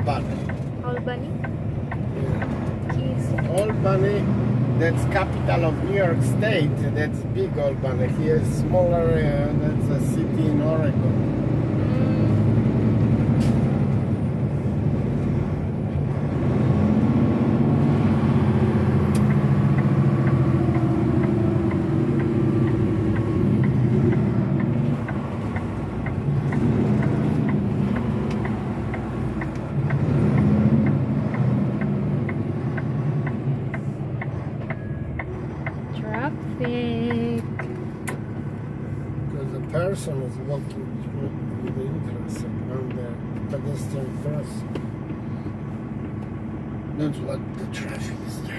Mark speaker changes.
Speaker 1: Albany.
Speaker 2: Albany?
Speaker 1: Yeah. Albany, that's capital of New York State. That's big Albany. Here is smaller. Uh, that's a city in Oregon.
Speaker 2: Traffic.
Speaker 1: Because the person is walking through the intersection on the pedestrian crossing. Don't let the traffic start.